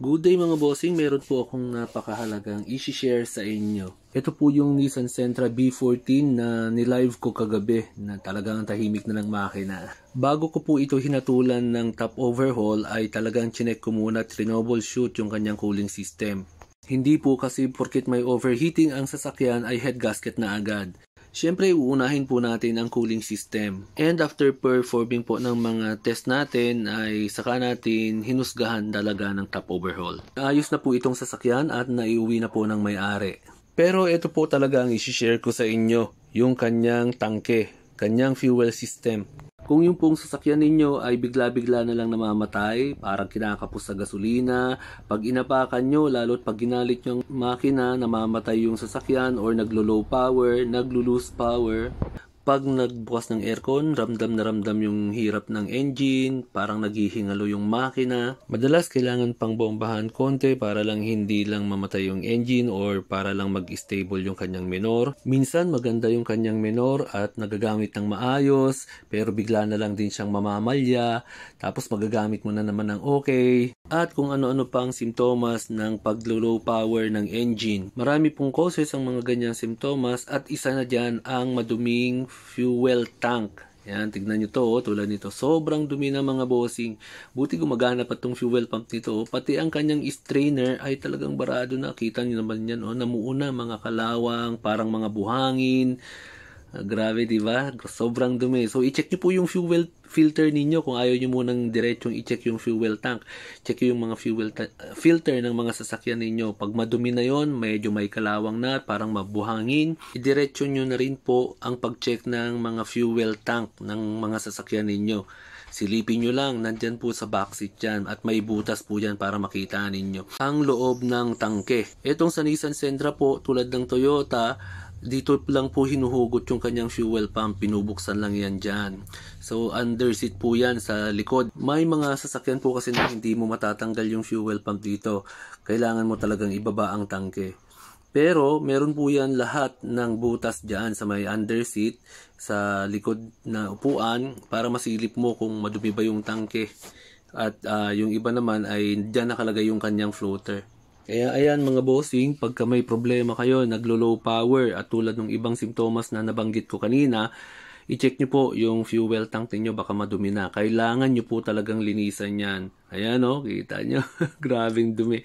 Good day mga bossing, meron po akong napakahalagang i-share sa inyo. Ito po yung Nissan Sentra B14 na nilive ko kagabi na talagang tahimik na ng makina. Bago ko po ito hinatulan ng top overhaul ay talagang chinek ko muna at shoot yung kanyang cooling system. Hindi po kasi porkit may overheating ang sasakyan ay head gasket na agad. Siyempre, uunahin po natin ang cooling system. And after performing po ng mga test natin, ay saka natin hinusgahan talaga ng top overhaul. Ayos na po itong sasakyan at naiuwi na po ng may-ari. Pero ito po talaga ang isi-share ko sa inyo, yung kanyang tangke, kanyang fuel system. Kung yung pong sasakyan ninyo ay bigla-bigla na lang namamatay, parang kinakapos sa gasolina, pag inapakan nyo, lalo't pag ginalit yung makina, namamatay yung sasakyan or naglo-low power, naglo-loose power, pag nagbukas ng aircon, ramdam na ramdam yung hirap ng engine, parang naghihingalo yung makina. Madalas kailangan pang bombahan konti para lang hindi lang mamatay yung engine or para lang mag-stable yung kanyang menor. Minsan maganda yung kanyang menor at nagagamit ng maayos, pero bigla na lang din siyang mamamalya, tapos magagamit mo na naman ng okay. At kung ano-ano pang simptomas ng pag-low power ng engine. Marami pong causes ang mga ganyang simptomas at isa na dyan ang maduming fuel tank. Yan, tignan nyo to, oh, tulad nito. Sobrang dumi ng mga bossing. Buti gumagana pa tong fuel pump nito. Oh. Pati ang kanyang strainer ay talagang barado na. Kita nyo naman yan, oh. namuuna mga kalawang, parang mga buhangin. Grabe, di ba? Sobrang dumi. So, i-check nyo po yung fuel filter ninyo kung ayaw nyo munang diretsong i-check yung fuel tank. Check yung mga fuel filter ng mga sasakyan ninyo. Pag madumi na yon, medyo may kalawang na, parang mabuhangin, idiretso nyo na rin po ang pag-check ng mga fuel tank ng mga sasakyan ninyo. Silipin nyo lang, nandyan po sa backseat dyan at may butas po dyan para makita ninyo. Ang loob ng tangke. Itong sa Nissan Sentra po, tulad ng Toyota, dito lang po hinuhugot yung kanyang fuel pump, pinubuksan lang yan dyan. So under seat po yan sa likod. May mga sasakyan po kasi na hindi mo matatanggal yung fuel pump dito. Kailangan mo talagang ibaba ang tangke. Pero meron po yan lahat ng butas dyan sa may under seat sa likod na upuan para masilip mo kung madumi ba yung tangke. At uh, yung iba naman ay dyan nakalagay yung kanyang floater. Kaya ayan mga bossing, pagka may problema kayo, naglo-low power at tulad ng ibang simptomas na nabanggit ko kanina, i-check nyo po yung fuel tank niyo baka madumi na. Kailangan nyo po talagang linisan yan. Ayan o, oh, kita nyo. Grabing dumi.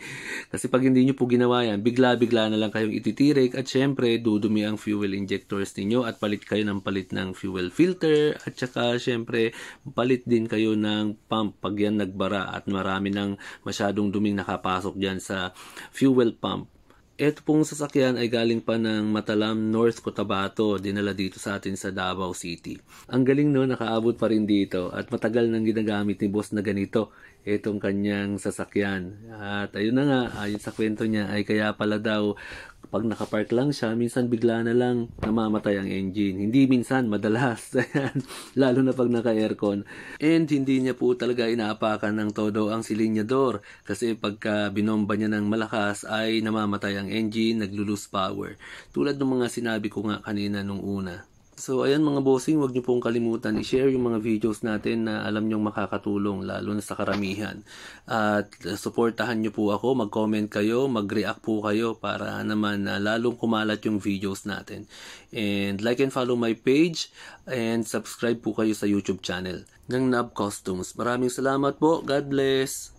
Kasi pag hindi nyo po ginawa yan, bigla-bigla na lang kayong ititirik at syempre dudumi ang fuel injectors ninyo at palit kayo ng palit ng fuel filter at saka syempre palit din kayo ng pump pag yan nagbara at marami ng masyadong duming nakapasok dyan sa fuel pump. Ito pong sasakyan ay galing pa ng Matalam, North Cotabato, dinala dito sa atin sa Davao City. Ang galing no, nakaabot pa rin dito at matagal nang ginagamit ni boss na ganito itong kanyang sasakyan. At ayun na nga, ayon sa kwento niya ay kaya pala daw pag nakapark lang siya, minsan bigla na lang namamatay ang engine. Hindi minsan, madalas. Lalo na pag naka-aircon. And hindi niya po talaga inaapakan ng todo ang silinyador. Kasi pagka binomba niya ng malakas ay namamatay ang engine, naglo-lose power. Tulad ng mga sinabi ko nga kanina nung una. So ayan mga bossing, huwag niyo pong kalimutan i-share yung mga videos natin na alam nyong makakatulong lalo na sa karamihan. At suportahan niyo po ako, mag-comment kayo, mag-react po kayo para naman uh, lalong kumalat yung videos natin. And like and follow my page and subscribe po kayo sa YouTube channel ng Nab Costumes. Maraming salamat po. God bless.